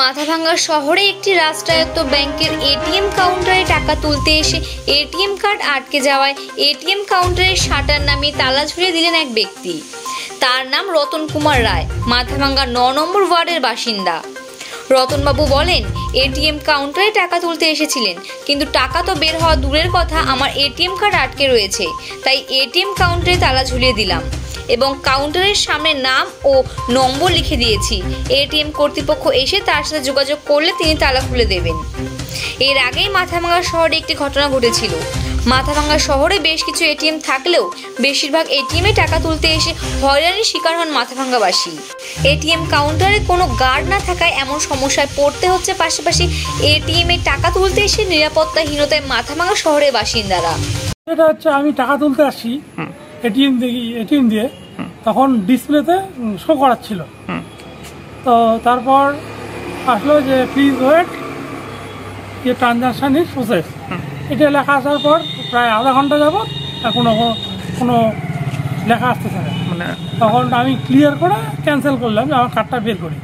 মাথাভাঙ্গা শহরে একটি রাষ্ট্রায়ত্ত ব্যাংকের এটিএম কাউন্টারে টাকা তুলতে এসে এটিএম কার্ড আটকে যাওয়ায় এটিএম কাউন্টারের শাটার নামিয়ে তালা ঝুলিয়ে দিলেন এক ব্যক্তি। তার নাম রতন কুমার রায় মাথাভাঙ্গা ন নম্বর ওয়ার্ডের বাসিন্দা। রতনবাবু বলেন, এটিএম কাউন্টারে টাকা তুলতে এসেছিলেন, কিন্তু টাকা তো বের হওয়া দূরের কথা, আমার এটিএম কার্ড আটকে রয়েছে, তাই এটিএম কাউন্টারে তালা ঝুলিয়ে দিলাম। এবং কাউন্টারের সামনে নাম ও নম্বর লিখে দিয়েছি। এটিএম কর্তৃপক্ষ এসে তার সাথে যোগাযোগ করলে তিনি তালা খুলে দেবেন। এর আগেই মাথাভাঙ্গা শহরে একটি ঘটনা ঘটেছিল। মাথাভাঙ্গা শহরে বেশ কিছু এটিএম থাকলেও বেশিরভাগ এটিএমে টাকা তুলতে এসে হয়রানির শিকার হন মাথাভাঙ্গাবাসী। এটিএম কাউন্টারে কোনো গার্ড না থাকায় এমন সমস্যায় পড়তে হচ্ছে পাশাপাশি এটিএমে টাকা তুলতে এসে নিরাপত্তাহীনতায় মাথাভাঙ্গা শহরের বাসিন্দারা। এটা হচ্ছে আমি টাকা তুলতে আসি এটিএম দেখি এটিএম দিয়ে তখন ডিসপ্লেতে শো করাচ্ছিল। তো তারপর আসলো যে প্লিজ ওয়েট যে ট্রানজাকশান ইজ প্রসেস এটা লেখা আসার পর প্রায় আধা ঘণ্টা যাব কোনো কোনো লেখা আসতে না। মানে তখন আমি ক্লিয়ার করে ক্যান্সেল করলাম যে আমার কার্ডটা বের করি।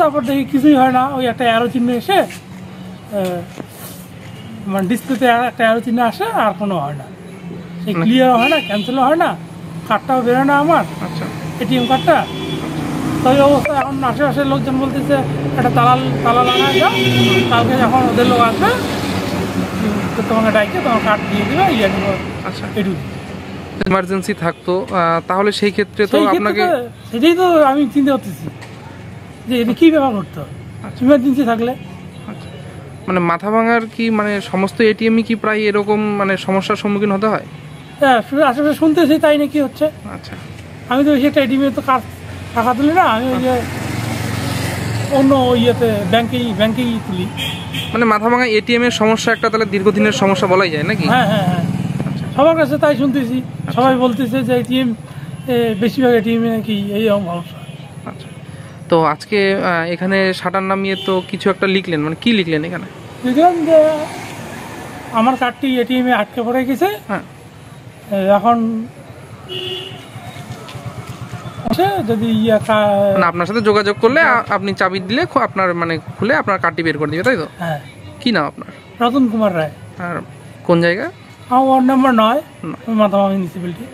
তারপর দেখি কিছুই হয় না ওই একটা অ্যারো চিহ্ন এসে মানে ডিসপ্লেতে একটা অ্যারো চিহ্ন আসে আর কোনো হয় না। সেই ক্লিয়ারও হয় না ক্যান্সেলও হয় না। কার্ডটাও বেরোয় না আমার। আচ্ছা। এটিএম কার্ডটা। তো এই অবস্থা এখন আশেপাশের লোকজন বলতেছে একটা তালাল তালা লাগা যাও। কালকে যখন ওদের লোক আসবে তো তোমাকে ডাইকে তোমার কার্ড দিয়ে দেবে ইয়ে দেবো। আচ্ছা। এটুকু। ইমার্জেন্সি থাকতো তাহলে সেই ক্ষেত্রে তো আপনাকে সেটাই তো আমি চিন্তা করতেছি। যে এটা কী ব্যাপার করতো ইমার্জেন্সি থাকলে। আচ্ছা। মানে মাথা ভাঙার কি মানে সমস্ত এটিএমই কি প্রায় এরকম মানে সমস্যার সম্মুখীন হতে হয়? হ্যাঁ আশেপাশে শুনতেছি তাই নাকি হচ্ছে? আচ্ছা। আমি তো বেশি একটা এটিএমে তো কাজ টাকা তুলি না আমি ওই যে অন্য ইয়েতে ব্যাংকেই ব্যাংকেই তুলি। মানে মাথা ভাঙা এটিএম এর সমস্যা একটা তাহলে দীর্ঘদিনের সমস্যা বলাই যায় নাকি? হ্যাঁ হ্যাঁ হ্যাঁ। সবার কাছে তাই শুনতেছি। সবাই বলতেছে যে এটিএম বেশিরভাগ এটিএমে নাকি এই রকম সমস্যা আচ্ছা। তো আজকে এখানে শাটার নামিয়ে তো কিছু একটা লিখলেন মানে কি লিখলেন এখানে? দেখলাম যে আমার কার্ডটি এটিএমে আটকে পড়ে গেছে। হ্যাঁ। এখন যদি ইয়ে মানে আপনার সাথে যোগাযোগ করলে আপনি চাবি দিলে আপনার মানে খুলে আপনার কার্ডটি বের করে দিবে তাই তো? হ্যাঁ। কি নাম আপনার? রতন কুমার রায়। আর কোন জায়গা? আমার ওয়ার্ড নাম্বার নয়। মাতামা মিউনিসিপ্যালিটি